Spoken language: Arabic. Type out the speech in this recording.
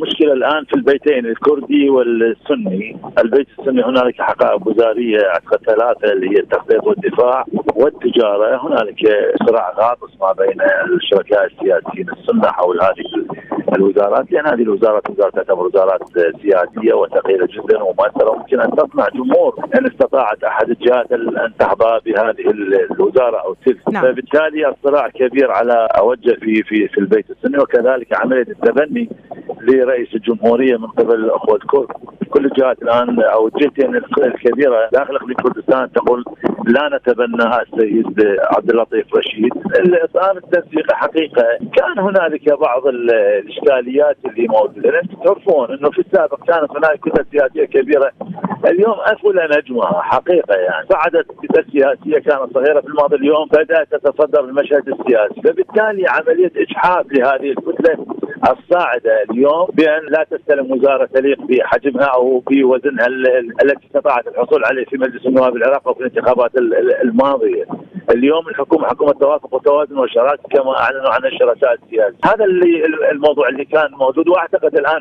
المشكلة الآن في البيتين الكردي والسني، البيت السني هنالك حقائب وزارية أعتقد ثلاثة اللي هي التخطيط والدفاع والتجارة، هنالك صراع غاطس ما بين الشركاء السياسيين السنة حول هذه الوزارات. لأن هذه الوزارات وزارات تعتبر وزارات سياسية وثقيلة جدا ومؤثرة. وممكن أن تصنع جمهور إن استطاعت أحد الجهات أن تحظى بهذه الوزارة أو تلك. نعم. فبالتالي الصراع كبير على أوجه في في في البيت السني وكذلك عملية التبني لرئيس الجمهورية من قبل الاخوه الكرد كل الجهات الآن أو الجهتين الكبيرة داخل اقليم كردستان تقول لا نتبنى السيد عبد اللطيف رشيد. صار التنسيق حقيقة كان هنالك بعض الإشكاليات اللي موجودة. أنتم تعرفون إنه في السابق كانت هنالك كتل سياسية كبيرة. اليوم افل نجمها حقيقة يعني. صعدت كتل سياسية كانت صغيرة في الماضي. اليوم بدأت تتصدر المشهد السياسي. فبالتالي عملية إجحاف لهذه الكتلة الصاعدة اليوم بأن لا تستلم وزارة تليق بحجمها أو بوزنها التي استطاعت الحصول عليه في مجلس النواب العراق وفي الانتخابات الماضية. اليوم الحكومة حكومة توافق وتوازن وشراكه كما أعلنوا عن الشركاء السياسيه، هذا اللي الموضوع اللي كان موجود وأعتقد الآن